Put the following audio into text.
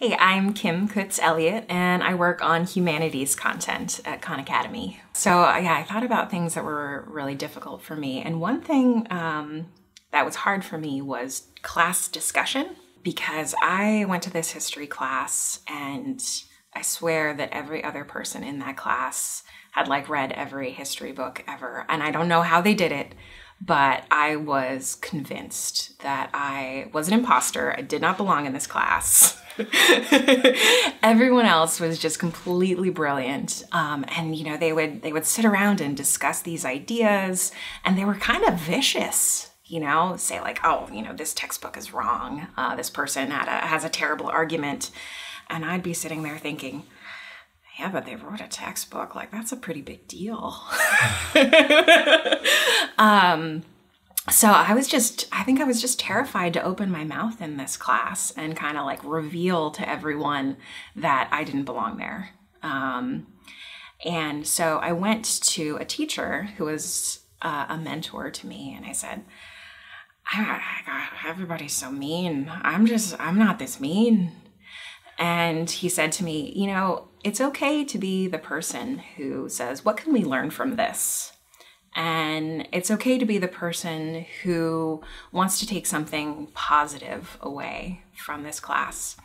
Hey, I'm Kim Kutz Elliott, and I work on humanities content at Khan Academy. So, yeah, I thought about things that were really difficult for me. And one thing um, that was hard for me was class discussion because I went to this history class and I swear that every other person in that class had like read every history book ever. And I don't know how they did it, but I was convinced that I was an imposter. I did not belong in this class. Everyone else was just completely brilliant, um, and you know they would they would sit around and discuss these ideas, and they were kind of vicious. You know, say like, oh, you know, this textbook is wrong. Uh, this person had a, has a terrible argument, and I'd be sitting there thinking, yeah, but they wrote a textbook. Like, that's a pretty big deal. um, so I was just, I think I was just terrified to open my mouth in this class and kind of like reveal to everyone that I didn't belong there. Um, and so I went to a teacher who was uh, a mentor to me, and I said, everybody's so mean. I'm just, I'm not this mean. And he said to me, You know, it's okay to be the person who says, What can we learn from this? And it's okay to be the person who wants to take something positive away from this class.